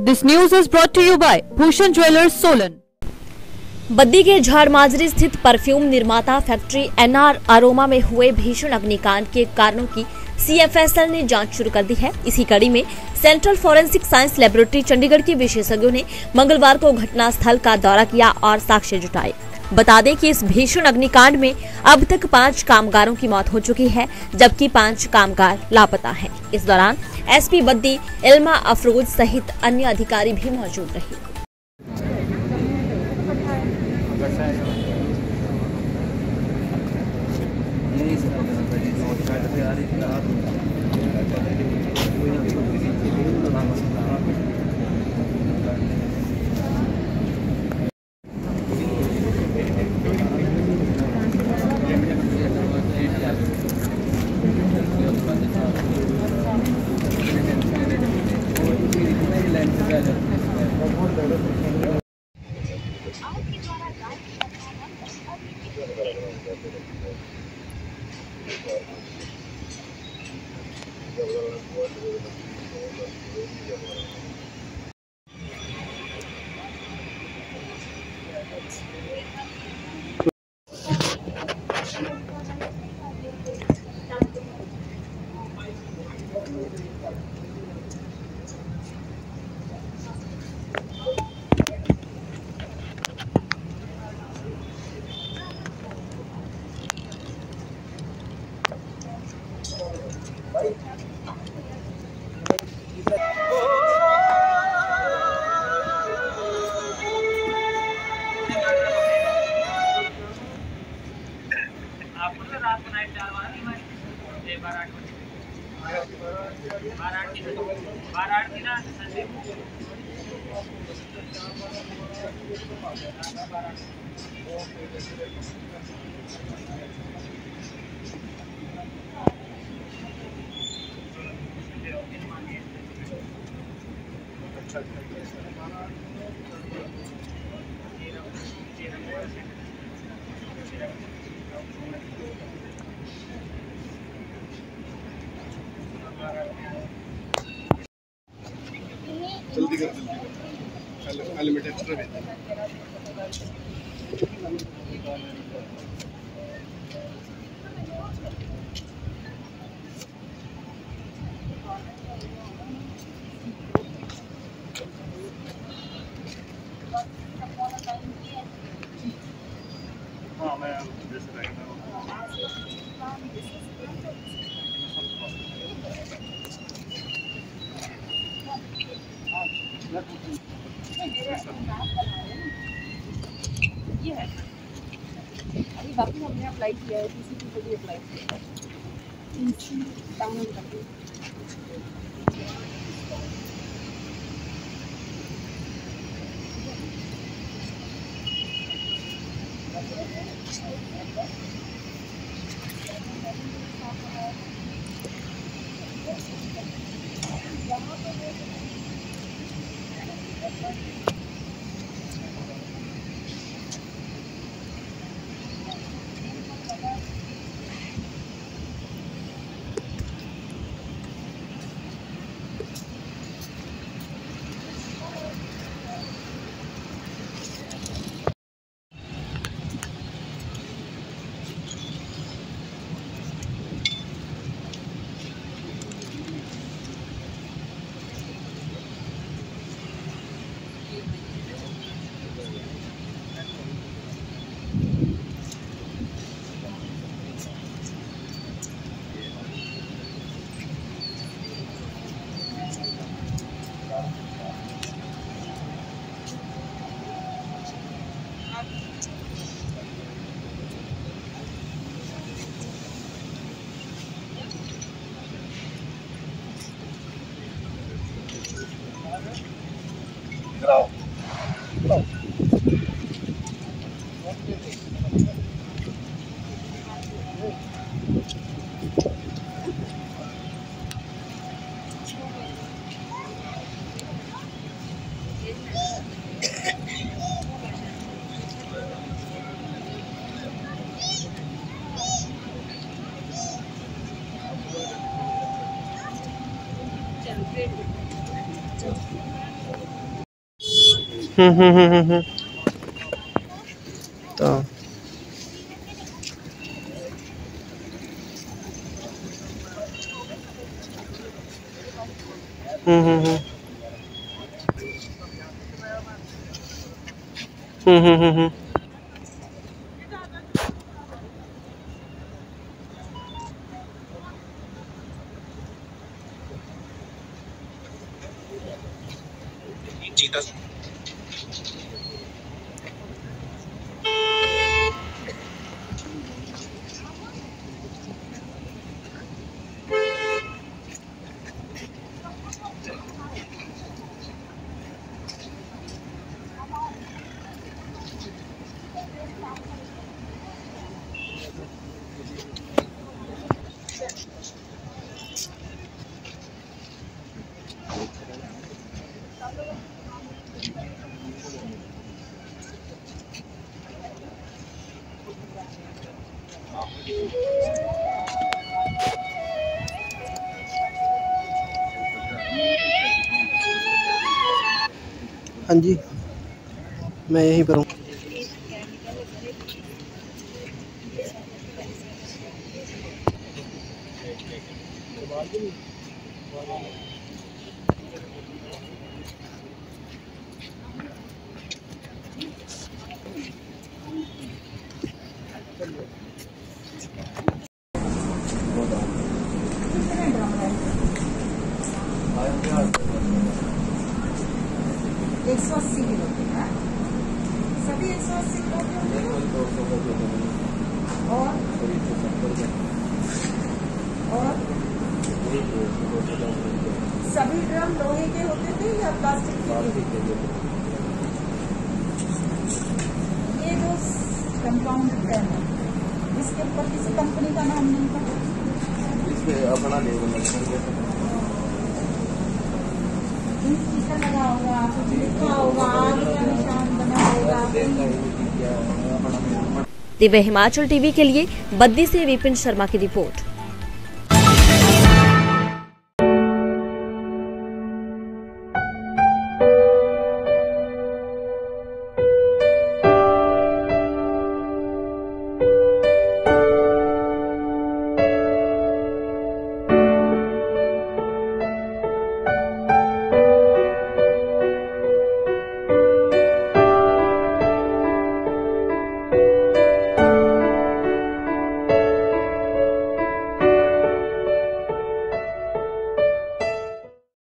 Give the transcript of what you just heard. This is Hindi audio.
This news is brought to you by Bhushan jewellers Solan Baddi के झारमाजरी स्थित परफ्यूम निर्माता फैक्ट्री एनआर अरोमा में हुए भीषण अग्निकांड के कारणों की सीएफएसएल ने जाँच शुरू कर दी है। इसी कड़ी में central forensic science laboratory Chandigarh के विशेषज्ञों ने मंगलवार को घटना स्थल का दौरा किया और साक्ष्य जुटाए। बता दें कि इस भीषण अग्निकांड में अब तक पाँच कामगारों की मौत हो चुकी है, जबकि पाँच कामगार लापता हैं। इस दौरान एसपी बद्दी, इल्मा अफरोज सहित अन्य अधिकारी भी मौजूद रहे 对对 ना संडे जल्दी कर जल्दी कर। पहले एक्स्ट्रा भेज हाँ। बाकी हमने अप्लाई किया है किसी को भी अप्लाई किया है डाउनलोड करके तो। हम्म हम्म। हम्म हम्म हम्म हम्म। हम्म हाँ जी मैं यहीं पर हूँ एक सौ अस्सी किलो के हैं सभी एक सौ अस्सी किलो के होंगे और? और? सभी ड्रम लोहे के होते थे या प्लास्टिक के ये जो कंपाउंड है इसके ऊपर किसी कंपनी का नाम नहीं था? स्टीकर लगा होगा कुछ लिखा होगा आग का निशान होगा दिव्य हिमाचल टीवी के लिए बद्दी से विपिन शर्मा की रिपोर्ट।